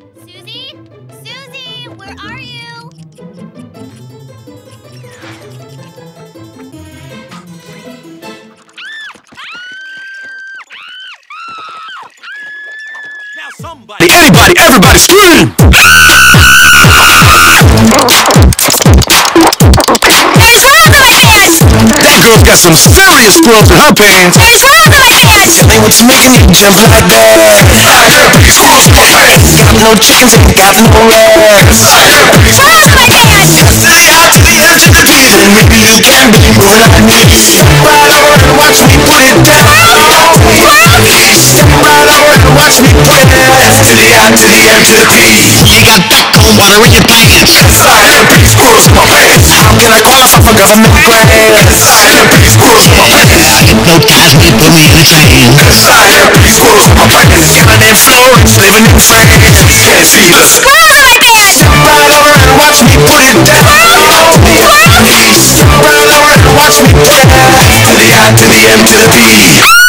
Susie? Susie, where are you? Now somebody, anybody, everybody scream! That girl's got some serious squirrels in her pants. Hey, what's making you jump like that? Got no chains, ain't got no rest. And maybe you can be like me. Step right over and watch me put it down. Right over and watch me put it down. To the I, to the M, to the P. You got cold water in your I had a big squirrels in my pants. How can I qualify for government grants? A squirrels in my pants. I hypnotized me, put me in a a big squirrels in my pants. Coming in Florence, living in France. The in my pants. Step right over and watch me put it down. To the I, Step right over and watch me down. To the I, to the M, to the P.